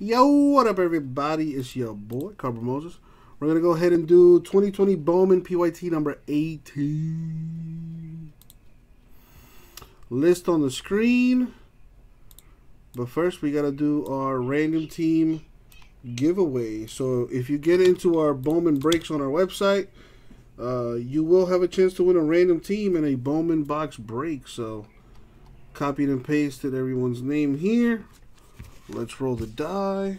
Yo, what up, everybody? It's your boy, Carver Moses. We're going to go ahead and do 2020 Bowman PYT number 18. List on the screen. But first, we got to do our random team giveaway. So if you get into our Bowman breaks on our website, uh, you will have a chance to win a random team in a Bowman box break. So copied and pasted everyone's name here. Let's roll the die.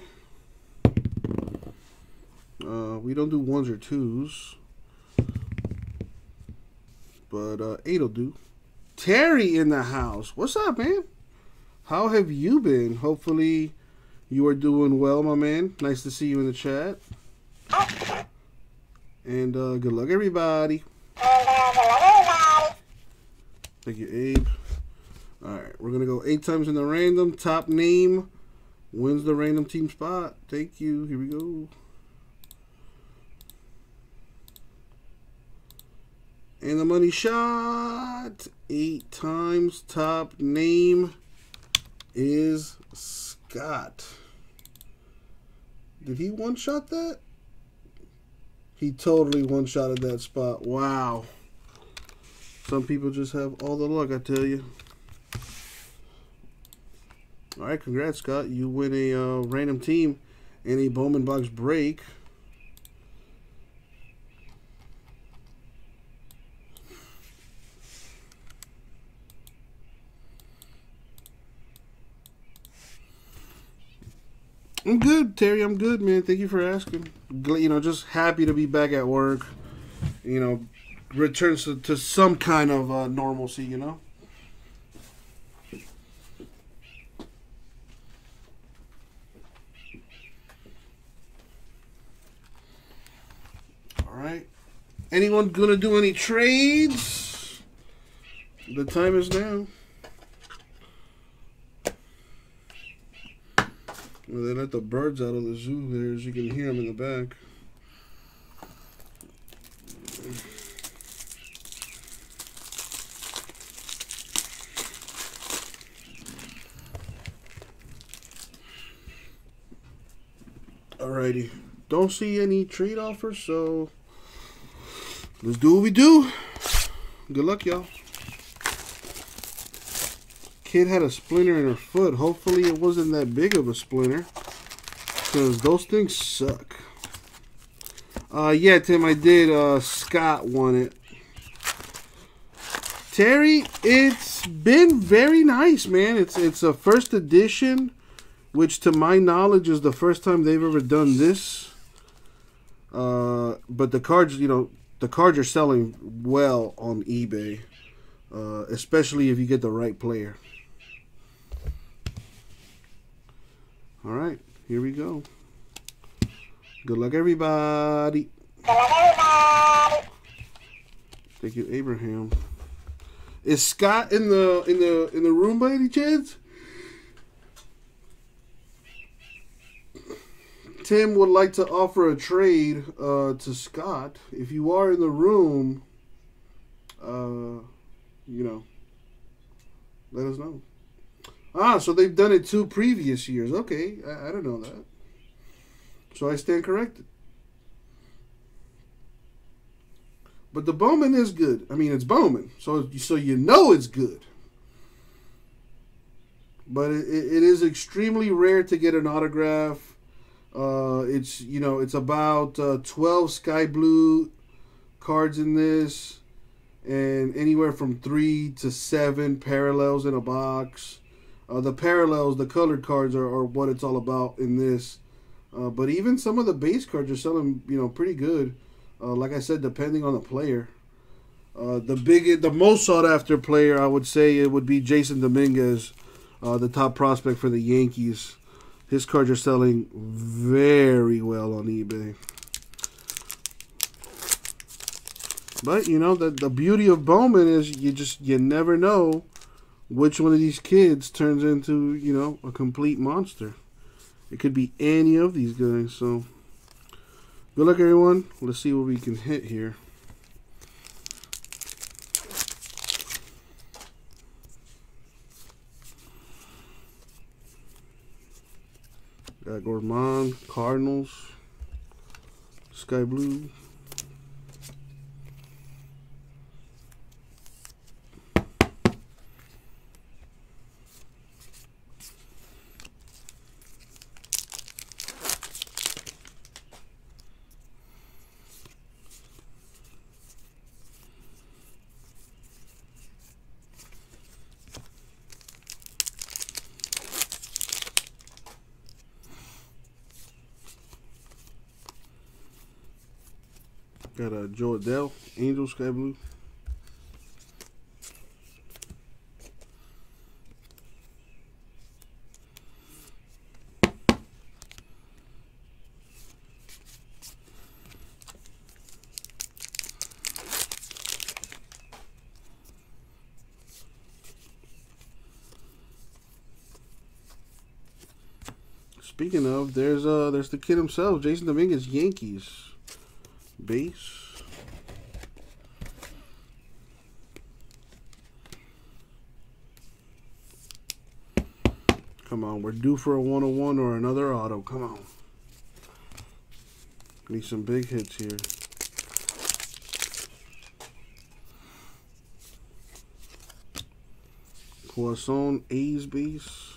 Uh, we don't do ones or twos. But uh, eight will do. Terry in the house. What's up, man? How have you been? Hopefully you are doing well, my man. Nice to see you in the chat. And uh, good luck, everybody. Thank you, Abe. All right, we're going to go eight times in the random. Top name wins the random team spot. Thank you. Here we go. And the money shot. Eight times. Top name is Scott. Did he one shot that? He totally one shotted that spot. Wow. Some people just have all the luck, I tell you. All right, congrats, Scott. You win a uh, random team and a Bowman box break. I'm good, Terry. I'm good, man. Thank you for asking. You know, just happy to be back at work. You know, returns to, to some kind of uh, normalcy. You know. All right. Anyone gonna do any trades? The time is now. Well, they let the birds out of the zoo there, as you can hear them in the back. Alrighty. Don't see any trade offers, so let's do what we do. Good luck, y'all. Kid had a splinter in her foot. Hopefully it wasn't that big of a splinter. Because those things suck. Uh, yeah, Tim, I did. Uh, Scott won it. Terry, it's been very nice, man. It's it's a first edition, which to my knowledge is the first time they've ever done this. Uh, but the cards, you know, the cards are selling well on eBay, uh, especially if you get the right player. All right, here we go. Good luck, everybody. Good luck, everybody. Thank you, Abraham. Is Scott in the in the in the room by any chance? Tim would like to offer a trade uh, to Scott. If you are in the room, uh, you know, let us know. Ah, so they've done it two previous years. Okay, I, I don't know that. So I stand corrected. But the Bowman is good. I mean, it's Bowman, so so you know it's good. But it, it is extremely rare to get an autograph. It's you know it's about uh, twelve sky blue cards in this, and anywhere from three to seven parallels in a box. Uh, the parallels, the colored cards are, are what it's all about in this. Uh, but even some of the base cards are selling, you know, pretty good. Uh, like I said, depending on the player. Uh, the big, the most sought after player, I would say, it would be Jasson Dominguez, uh, the top prospect for the Yankees. His cards are selling very well on eBay. But you know the the beauty of Bowman is you just you never know which one of these kids turns into you know a complete monster. It could be any of these guys. So good luck, everyone. Let's see what we can hit here. Got Gorman, Cardinals, Sky Blue. Got a Jo Adell, Angel Sky Blue. Speaking of, there's uh there's the kid himself, Jasson Dominguez, Yankees base. Come on, we're due for a 101 or another auto. Come on. Need some big hits here. Puason A's base.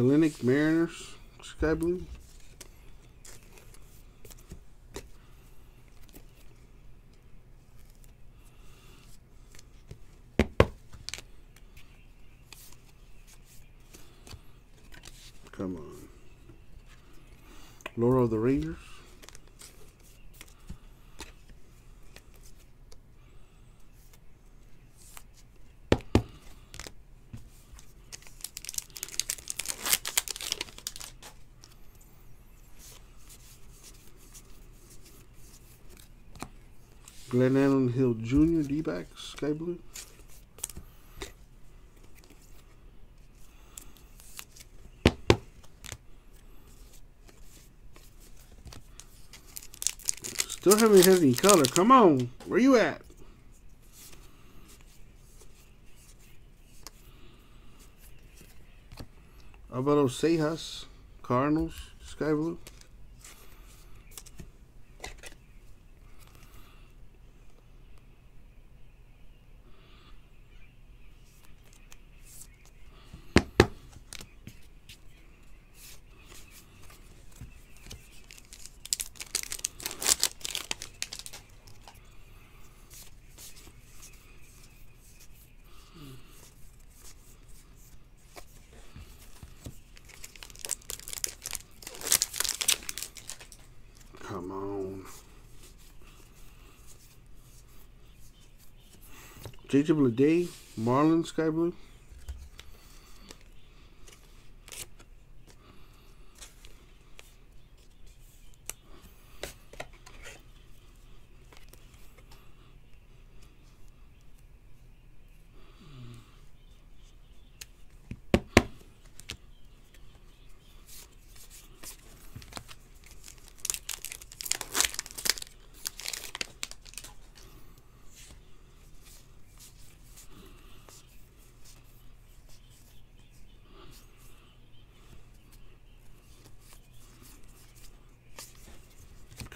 Kelenic Mariners, Sky Blue. Come on. Laura of the Rangers. Glenallen Hill Jr. D-back, Sky Blue. Still haven't had any color. Come on. Where you at? Alvaro Seijas, Cardinals, Sky Blue. Come on. Jacob Leday, Marlin Sky Blue.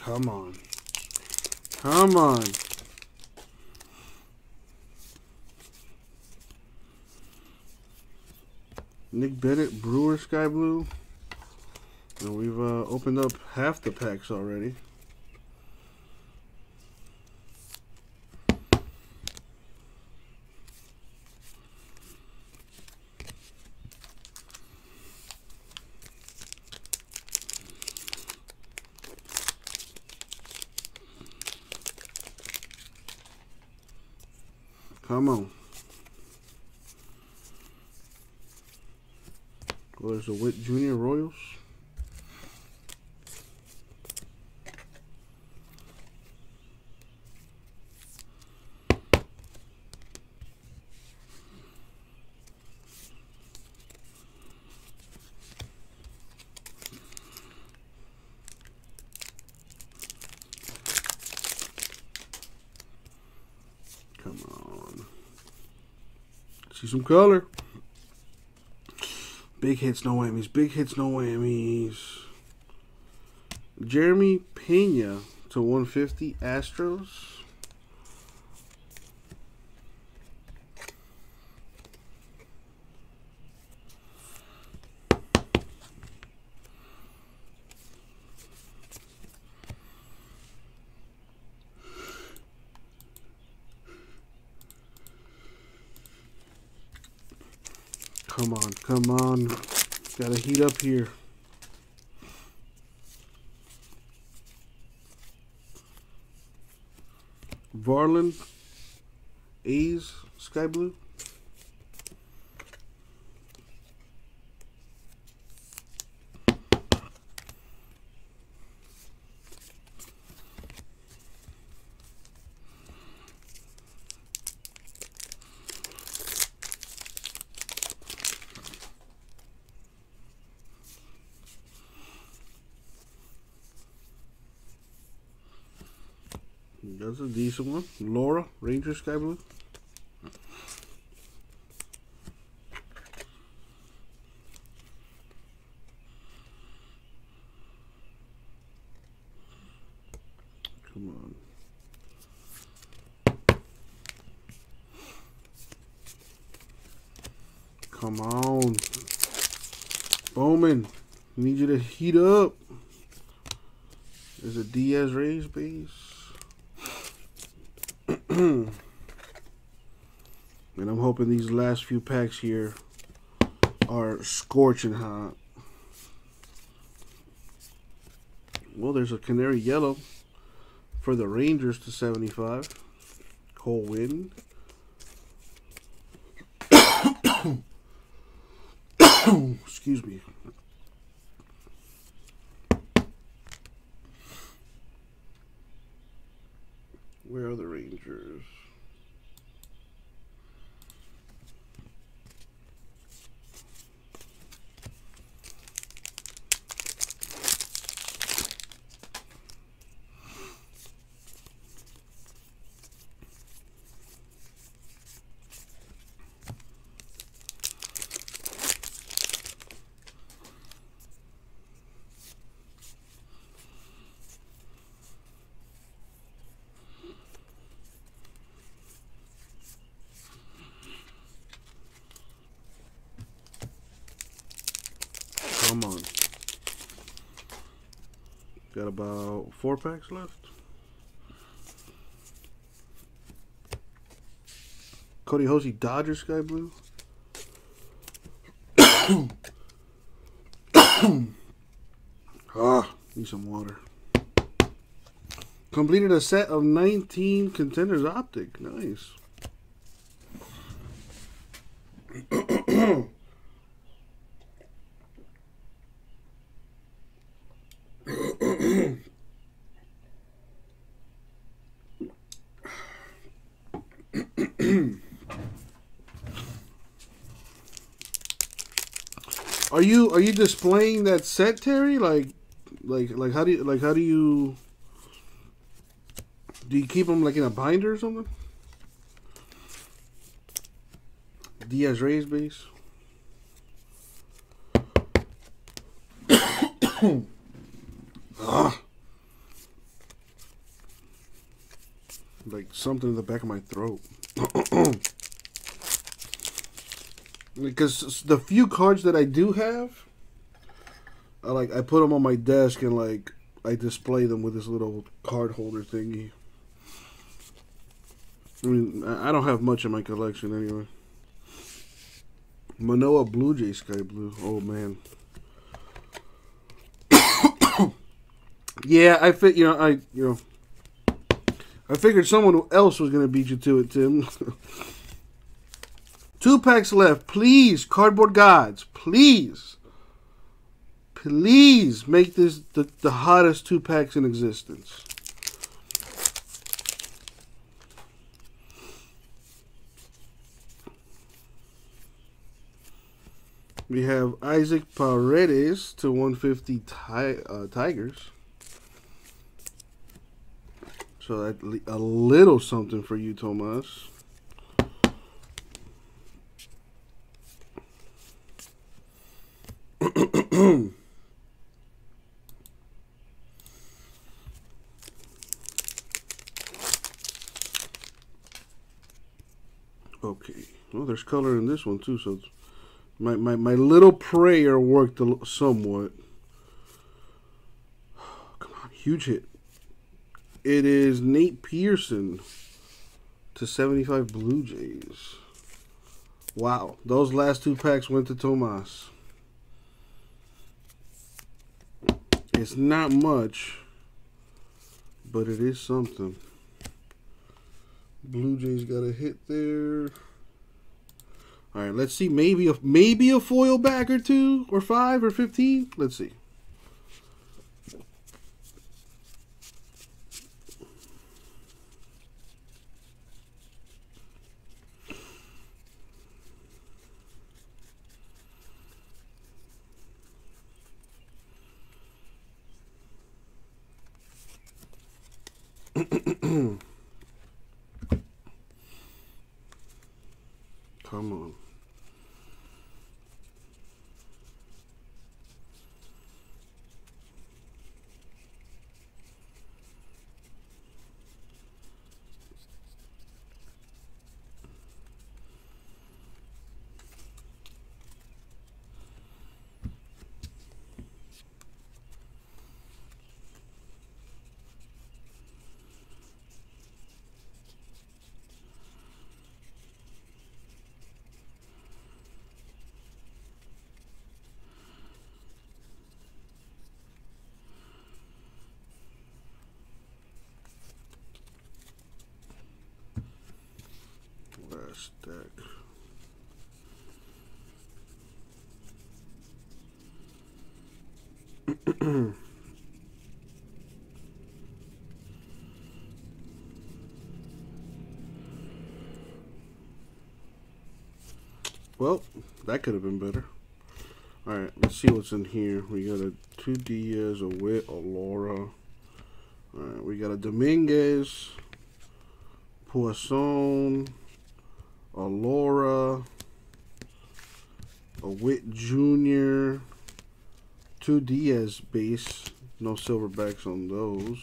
Come on. Come on. Nick Bennett, Brewer Sky Blue. And we've uh, opened up half the packs already. Come on. Well, there's a Witt Junior Royals. See some color. Big hits, no whammies. Big hits, no whammies. Jeremy Pena to 150 Astros. Come on, come on. Gotta heat up here. Varland, A's, Sky Blue. That's a decent one. Laura, Ranger Sky Blue. Come on. Come on. Bowman, need you to heat up. There's a Diaz Rays base. and I'm hoping these last few packs here are scorching hot. Well, there's a Canary Yellow for the Rangers to 75. Cole Winn. Excuse me. Where are the Rangers? Come on. Got about four packs left. Kody Hoese, Dodger Sky Blue. ah, need some water. Completed a set of 19 contenders optic. Nice. Are you are you displaying that set, Terry? Like, like, like how do you like how do you do you keep them like in a binder or something? Diaz Rays base. ah. Like something in the back of my throat. because the few cards that I do have, I like I put them on my desk and like I display them with this little card holder thingy. I mean, I don't have much in my collection anyway. Manoah Blue Jay Sky Blue. Oh man. yeah, I fit. You know, I you know. I figured someone else was gonna beat you to it, Tim. Two packs left. Please, Cardboard Gods, please. Please make this the, the hottest two packs in existence. We have Isaac Paredes to 150 ti uh, Tigers. So that a little something for you, Tomas. Okay. Well, there's color in this one too, so my my my little prayer worked somewhat. Come on, huge hit. It is Nate Pearson to 75 Blue Jays. Wow, those last two packs went to Tomas. It's not much, but it is something. Blue Jays got a hit there. All right, let's see. Maybe a maybe a foil back or two or five or fifteen. Let's see. Come on. Last deck. well, that could have been better. All right, let's see what's in here. We got a two Diaz, a Witt, a Laura. All right, we got a Dominguez, Puason, a Laura, a Witt Jr., two Diaz base, no silverbacks on those.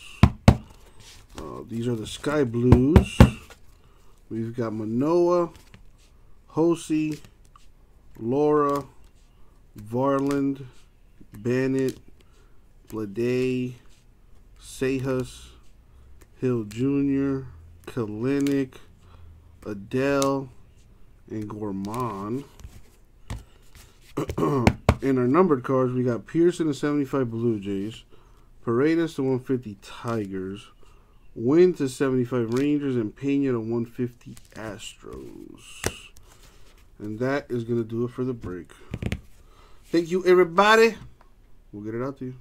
Uh, these are the Sky Blues. We've got Manoah, Hoese, Laura, Varland, Bennett, Blade, Seijas, Hill Jr., Kelenic, Adell, and Gorman. In our numbered cards, we got Pearson to 75 Blue Jays, Paredes to 150 Tigers, Winn to 75 Rangers, and Pena to 150 Astros. And that is going to do it for the break. Thank you, everybody. We'll get it out to you.